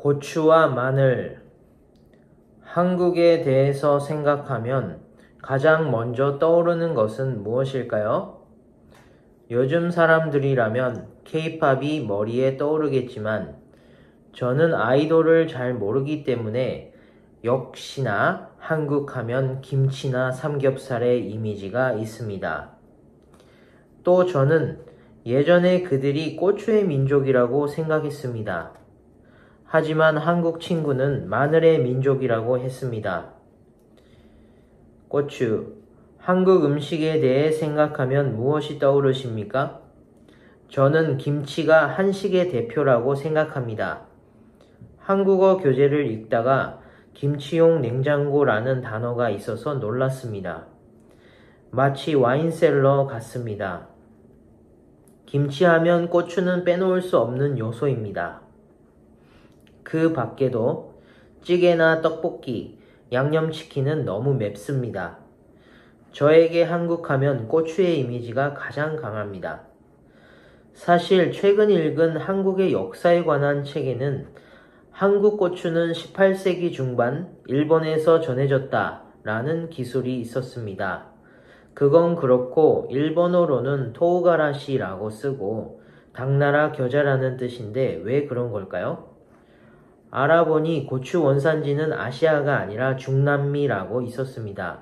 고추와 마늘, 한국에 대해서 생각하면 가장 먼저 떠오르는 것은 무엇일까요? 요즘 사람들이라면 케이팝이 머리에 떠오르겠지만 저는 아이돌을 잘 모르기 때문에 역시나 한국 하면 김치나 삼겹살의 이미지가 있습니다. 또 저는 예전에 그들이 고추의 민족이라고 생각했습니다. 하지만 한국 친구는 마늘의 민족이라고 했습니다. 고추. 한국 음식에 대해 생각하면 무엇이 떠오르십니까? 저는 김치가 한식의 대표라고 생각합니다. 한국어 교재를 읽다가 김치용 냉장고라는 단어가 있어서 놀랐습니다. 마치 와인셀러 같습니다. 김치하면 고추는 빼놓을 수 없는 요소입니다. 그 밖에도 찌개나 떡볶이, 양념치킨은 너무 맵습니다. 저에게 한국 하면 고추의 이미지가 가장 강합니다. 사실 최근 읽은 한국의 역사에 관한 책에는 한국 고추는 18세기 중반 일본에서 전해졌다 라는 기술이 있었습니다. 그건 그렇고 일본어로는 토우가라시라고 쓰고 당나라 겨자라는 뜻인데 왜 그런 걸까요? 알아보니 고추 원산지는 아시아가 아니라 중남미라고 있었습니다.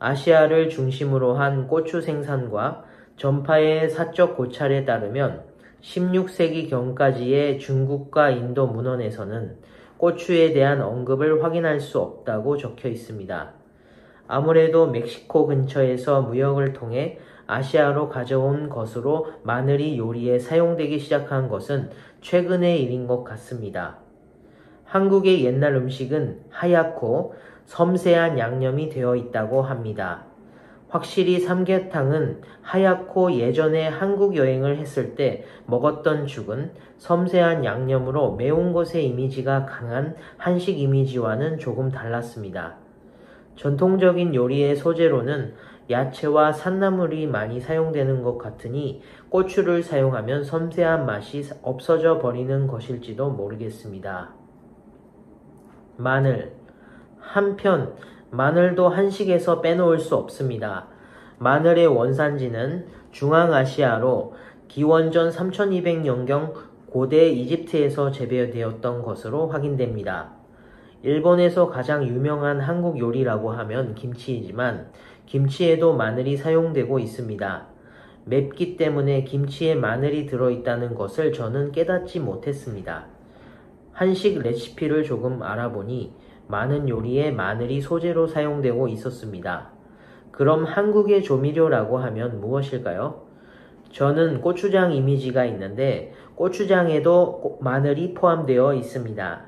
아시아를 중심으로 한 고추 생산과 전파의 사적 고찰에 따르면 16세기 경까지의 중국과 인도 문헌에서는 고추에 대한 언급을 확인할 수 없다고 적혀 있습니다. 아무래도 멕시코 근처에서 무역을 통해 아시아로 가져온 것으로 마늘이 요리에 사용되기 시작한 것은 최근의 일인 것 같습니다. 한국의 옛날 음식은 하얗고 섬세한 양념이 되어 있다고 합니다. 확실히 삼계탕은 하얗고 예전에 한국 여행을 했을 때 먹었던 죽은 섬세한 양념으로 매운 것의 이미지가 강한 한식 이미지와는 조금 달랐습니다. 전통적인 요리의 소재로는 야채와 산나물이 많이 사용되는 것 같으니 고추를 사용하면 섬세한 맛이 없어져 버리는 것일지도 모르겠습니다. 마늘. 한편 마늘도 한식에서 빼놓을 수 없습니다. 마늘의 원산지는 중앙아시아로 기원전 3200년경 고대 이집트에서 재배되었던 것으로 확인됩니다. 일본에서 가장 유명한 한국 요리라고 하면 김치이지만 김치에도 마늘이 사용되고 있습니다. 맵기 때문에 김치에 마늘이 들어있다는 것을 저는 깨닫지 못했습니다. 한식 레시피를 조금 알아보니 많은 요리에 마늘이 소재로 사용되고 있었습니다. 그럼 한국의 조미료라고 하면 무엇일까요? 저는 고추장 이미지가 있는데 고추장에도 마늘이 포함되어 있습니다.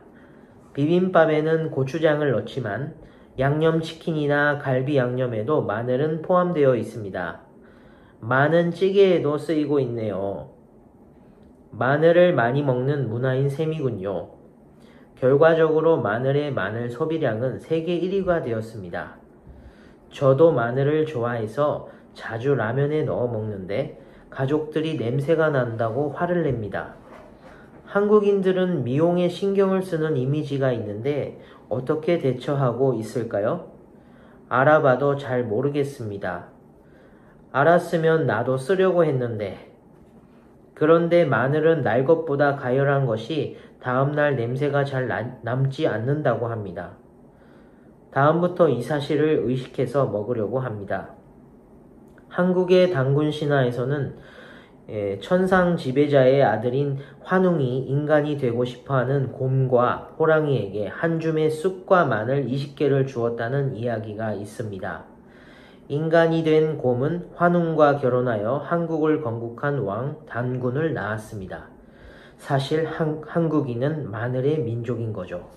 비빔밥에는 고추장을 넣지만 양념치킨이나 갈비 양념에도 마늘은 포함되어 있습니다. 많은 찌개에도 쓰이고 있네요. 마늘을 많이 먹는 문화인 셈이군요. 결과적으로 마늘의 마늘 소비량은 세계 1위가 되었습니다. 저도 마늘을 좋아해서 자주 라면에 넣어 먹는데 가족들이 냄새가 난다고 화를 냅니다. 한국인들은 미용에 신경을 쓰는 이미지가 있는데 어떻게 대처하고 있을까요? 알아봐도 잘 모르겠습니다. 알았으면 나도 쓰려고 했는데. 그런데 마늘은 날 것보다 가열한 것이 다음날 냄새가 잘 남지 않는다고 합니다. 다음부터 이 사실을 의식해서 먹으려고 합니다. 한국의 당군 신화에서는 예, 천상 지배자의 아들인 환웅이 인간이 되고 싶어하는 곰과 호랑이에게 한 줌의 쑥과 마늘 20개를 주었다는 이야기가 있습니다. 인간이 된 곰은 환웅과 결혼하여 한국을 건국한 왕 단군을 낳았습니다. 사실 한, 한국인은 마늘의 민족인 거죠.